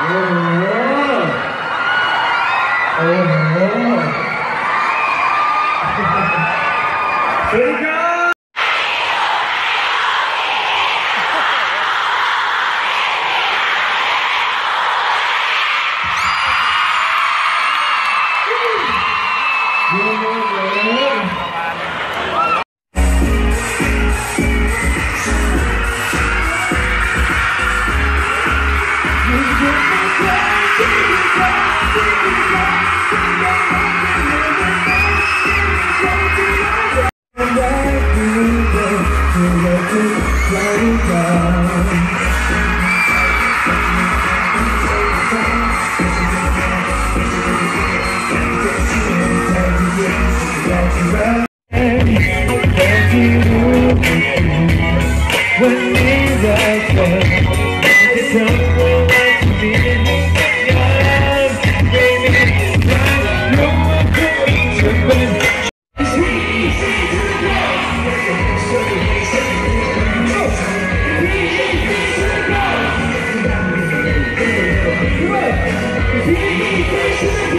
Uhum. Uhum. Uhum. When you Be patient.